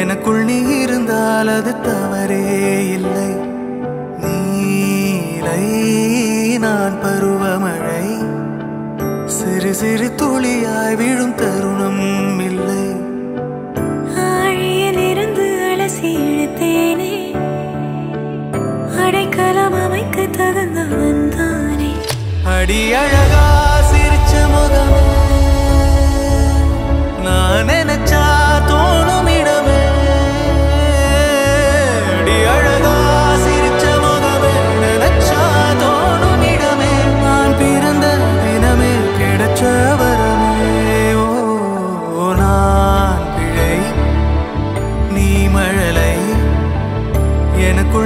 எனக்குள் நீ இருந்தால் அது தவறே இல்லை. நீலை நான் பருவமழை சிறு சிறு துளியாய் விழும் தருணம் இல்லை. ஆழியில் இருந்து அலசி இழுத்தேனே. அடைக்கலம் அமைக்க தகுந்தவன் தானே. அடி அழகா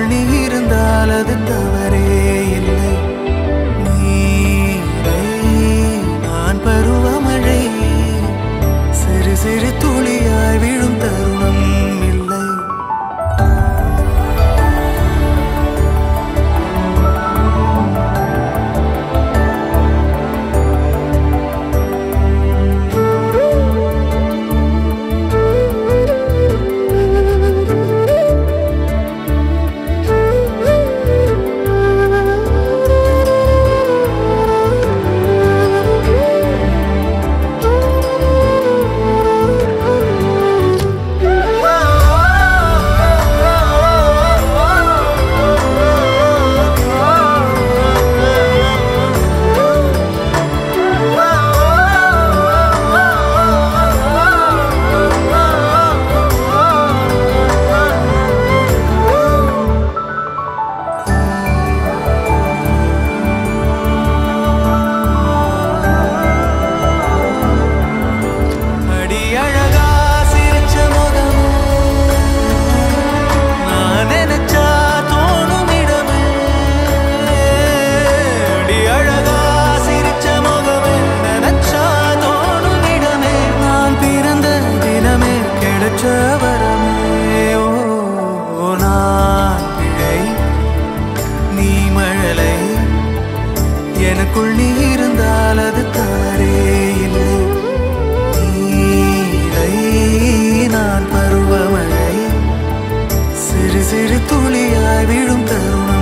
சொல்லி இருந்தால் அது தவறே இல்லை. எனக்குள் நீ இருந்தால் அது தவறே இல்லை. நான் பருவமழை சிறு சிறு துளியாய் விழும் தருணம்.